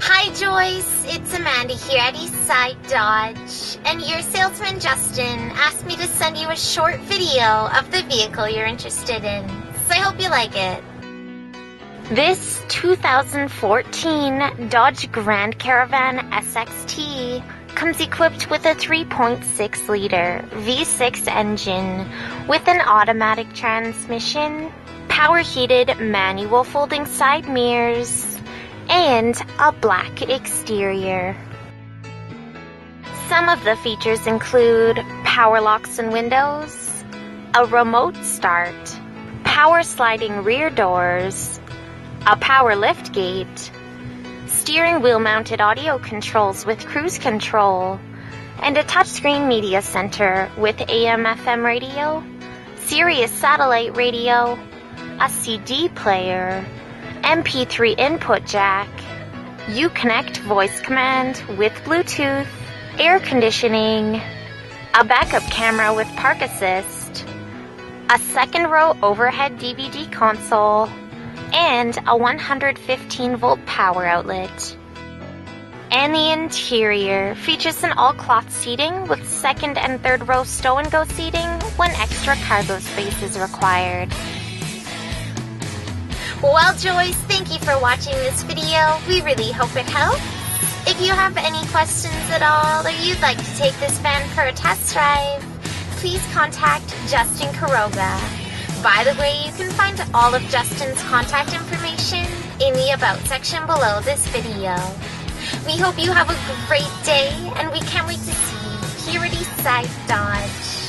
Hi, Joyce. It's Amanda here at Eastside Dodge. And your salesman, Justin, asked me to send you a short video of the vehicle you're interested in. So I hope you like it. This 2014 Dodge Grand Caravan SXT comes equipped with a 3.6 liter V6 engine with an automatic transmission, power heated manual folding side mirrors, and a black exterior. Some of the features include power locks and windows, a remote start, power sliding rear doors, a power lift gate, steering wheel mounted audio controls with cruise control, and a touchscreen media center with AM FM radio, Sirius satellite radio, a CD player, MP3 input jack, Uconnect voice command with Bluetooth, air conditioning, a backup camera with park assist, a second row overhead DVD console, and a 115 volt power outlet. And the interior features an all cloth seating with second and third row stow and go seating when extra cargo space is required. Well, Joyce, thank you for watching this video. We really hope it helps. If you have any questions at all or you'd like to take this van for a test drive, please contact Justin Queiroga. By the way, you can find all of Justin's contact information in the About section below this video. We hope you have a great day and we can't wait to see you here at Eastside Dodge.